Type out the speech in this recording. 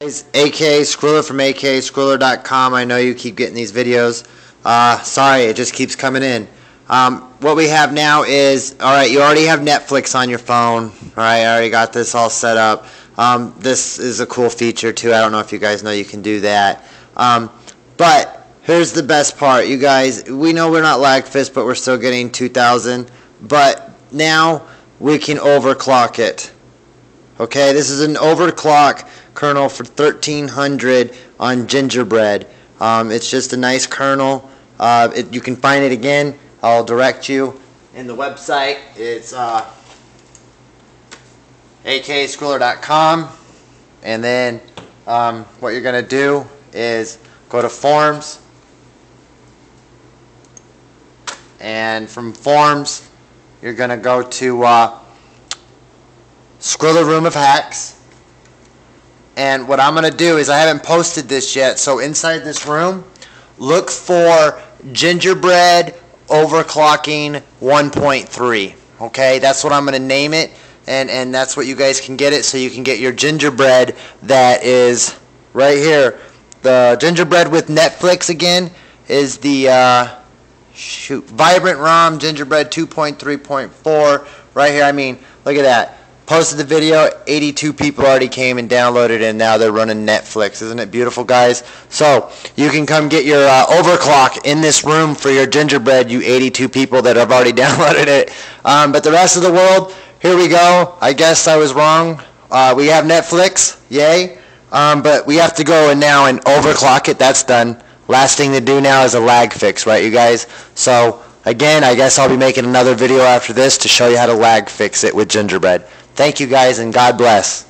guys, Aka Skriller from AKASkriller.com. I know you keep getting these videos. Uh, sorry, it just keeps coming in. Um, what we have now is, all right, you already have Netflix on your phone. All right, I already got this all set up. Um, this is a cool feature too. I don't know if you guys know you can do that. Um, but here's the best part, you guys. We know we're not Lagfist, but we're still getting 2,000. But now we can overclock it. Okay, this is an overclock kernel for 1300 on gingerbread. Um, it's just a nice kernel. Uh, it, you can find it again. I'll direct you in the website. It's uh, akaskriller.com. And then um, what you're going to do is go to forms. And from forms, you're going to go to uh, Skriller Room of Hacks. And what I'm going to do is I haven't posted this yet. So inside this room, look for gingerbread overclocking 1.3. Okay, that's what I'm going to name it. And, and that's what you guys can get it. So you can get your gingerbread that is right here. The gingerbread with Netflix again is the uh, shoot Vibrant ROM gingerbread 2.3.4 right here. I mean, look at that posted the video 82 people already came and downloaded it and now they're running Netflix. Isn't it beautiful guys? So you can come get your uh, overclock in this room for your gingerbread you 82 people that have already downloaded it. Um, but the rest of the world here we go. I guess I was wrong. Uh, we have Netflix. Yay. Um, but we have to go and now and overclock it. That's done. Last thing to do now is a lag fix right you guys? So again I guess I'll be making another video after this to show you how to lag fix it with gingerbread Thank you guys and God bless.